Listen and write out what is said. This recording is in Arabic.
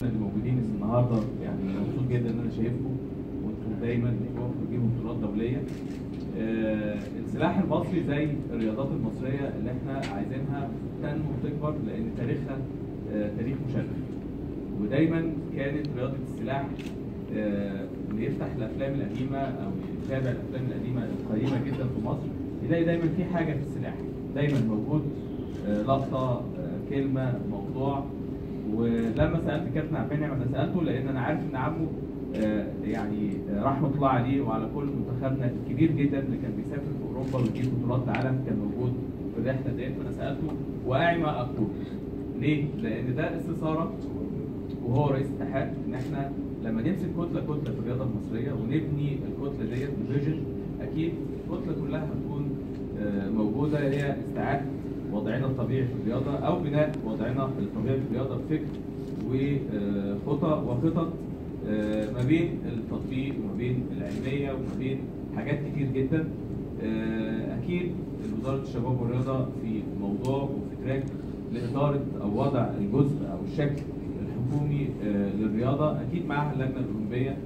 زمايلنا اللي موجودين النهارده يعني مبسوط جدا إن أنا شايفكم وأنتم دايما بتقفوا تجيبوا بطولات دوليه. آه السلاح المصري زي الرياضات المصرية اللي إحنا عايزينها تنمو وتكبر لأن تاريخها آه تاريخ مشرف. ودايما كانت رياضة السلاح آه اللي يفتح الأفلام القديمة أو يتابع الأفلام القديمة القديمة جدا في مصر يلاقي دايما في حاجة في السلاح دايما موجود آه، لقطة آه، كلمة موضوع ولما سالت كابتن عبد المنعم أنا سألته لأن أنا عارف إن عمه آه، يعني آه، رحمة الله عليه وعلى كل منتخبنا الكبير جدا اللي كان بيسافر في أوروبا ويجيب بطولات العالم كان موجود في الرحلة ديت فأنا سألته واعي ما أقول ليه؟ لأن ده استثارة وهو رئيس الاتحاد إن إحنا لما نمسك كتلة كتلة في الرياضة المصرية ونبني الكتلة ديت بفيجن أكيد الكتلة كلها هتكون آه، موجودة هي استعادة وضعنا الطبيعي في الرياضة أو بناء وضعنا الطبيعي في الرياضة بفكر وخطط وخطط آه، ما بين التطبيق وما بين العلمية وما بين حاجات كتير جدا. آه، أكيد وزارة الشباب والرياضة في موضوع وفي تراك لإدارة أو وضع الجزء أو الشكل الحكومي آه، للرياضة أكيد معاها اللجنة الأولمبية.